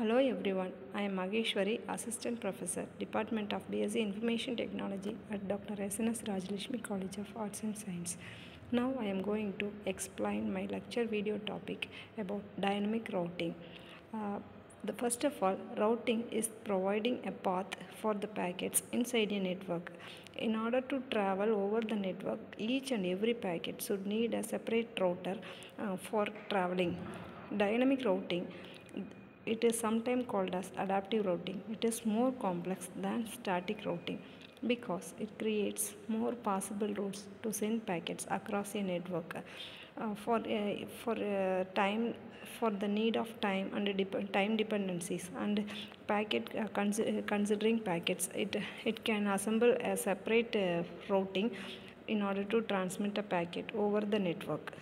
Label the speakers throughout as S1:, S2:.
S1: Hello everyone, I am Mageshwari, Assistant Professor, Department of BSc Information Technology at Dr. SNS Rajalakshmi College of Arts and Science. Now I am going to explain my lecture video topic about dynamic routing. Uh, the first of all, routing is providing a path for the packets inside a network. In order to travel over the network, each and every packet should need a separate router uh, for traveling. Dynamic routing it is sometimes called as adaptive routing. It is more complex than static routing because it creates more possible routes to send packets across a network. Uh, for uh, for uh, time for the need of time and dep- time dependencies and packet uh, consi- considering packets it it can assemble a separate uh, routing in order to transmit a packet over the network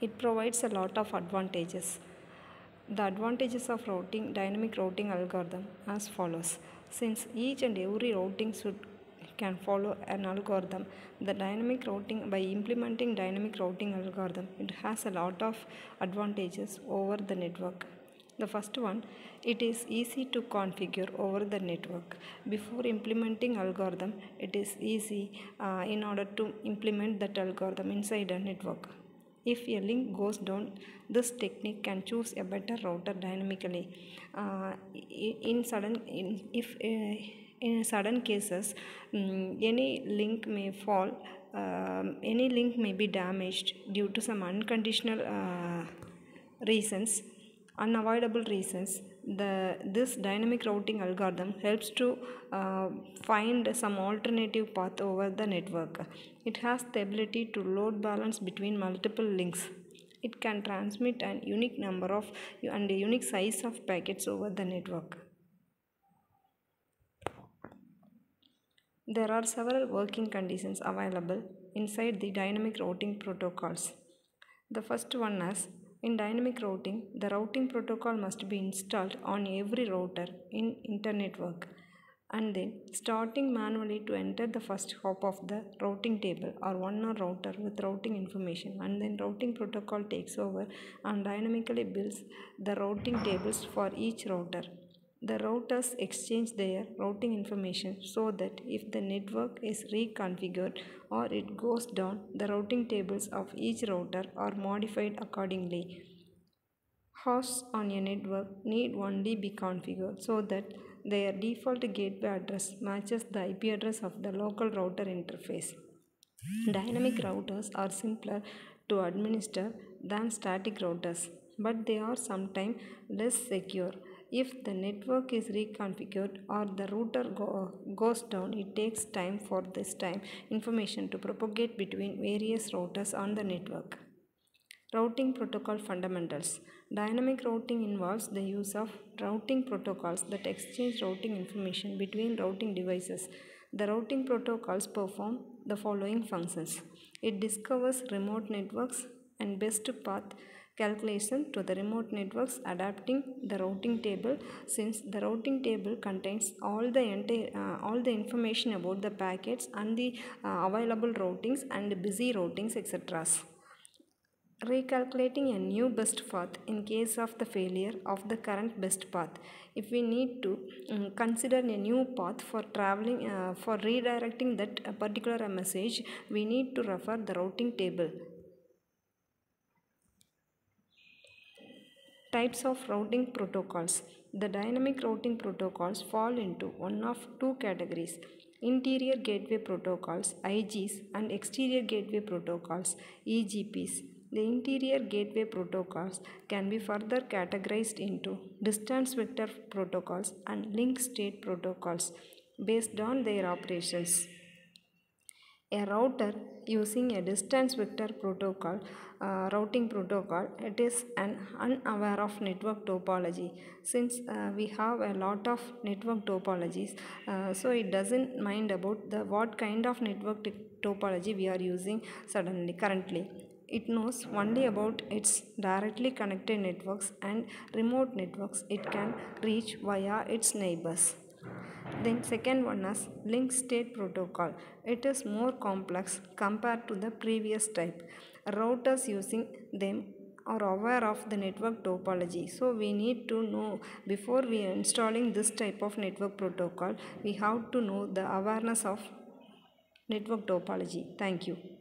S1: it provides a lot of advantages. The advantages of routing dynamic routing algorithm as follows. Since each and every routing should can follow an algorithm the dynamic routing by implementing dynamic routing algorithm it has a lot of advantages over the network. The first one it is easy to configure over the network. Before implementing algorithm it is easy uh, in order to implement that algorithm inside a network if a link goes down, this technique can choose a better router dynamically. Uh, in sudden, in, if uh, in sudden cases, um, any link may fall. Um, any link may be damaged due to some unconditional uh, reasons, unavoidable reasons. The this dynamic routing algorithm helps to uh, find some alternative path over the network. It has the ability to load balance between multiple links. It can transmit an unique number of and a unique size of packets over the network. There are several working conditions available inside the dynamic routing protocols. The first one is in dynamic routing, the routing protocol must be installed on every router in internetwork and then starting manually to enter the first hop of the routing table or one or router with routing information and then routing protocol takes over and dynamically builds the routing tables for each router the routers exchange their routing information so that if the network is reconfigured or it goes down the routing tables of each router are modified accordingly hosts on a network need only be configured so that their default gateway address matches the IP address of the local router interface. Dynamic routers are simpler to administer than static routers, but they are sometimes less secure. If the network is reconfigured or the router go, goes down, it takes time for this time information to propagate between various routers on the network. Routing protocol fundamentals. Dynamic routing involves the use of routing protocols that exchange routing information between routing devices. The routing protocols perform the following functions it discovers remote networks and best path calculation to the remote networks adapting the routing table since the routing table contains all the entire uh, all the information about the packets and the uh, available routings and busy routings etc recalculating a new best path in case of the failure of the current best path. If we need to um, consider a new path for traveling uh, for redirecting that particular message we need to refer the routing table types of routing protocols the dynamic routing protocols fall into one of two categories interior gateway protocols IGPs and exterior gateway protocols EGPs the interior gateway protocols can be further categorized into distance vector protocols and link state protocols based on their operations. A router using a distance vector protocol uh, routing protocol it is an unaware of network topology. Since uh, we have a lot of network topologies uh, so it doesn't mind about the what kind of network topology we are using suddenly currently. It knows only about its directly connected networks and remote networks. It can reach via its neighbors then second one is link state protocol. It is more complex compared to the previous type. Routers using them are aware of the network topology. So we need to know before we are installing this type of network protocol we have to know the awareness of network topology. Thank you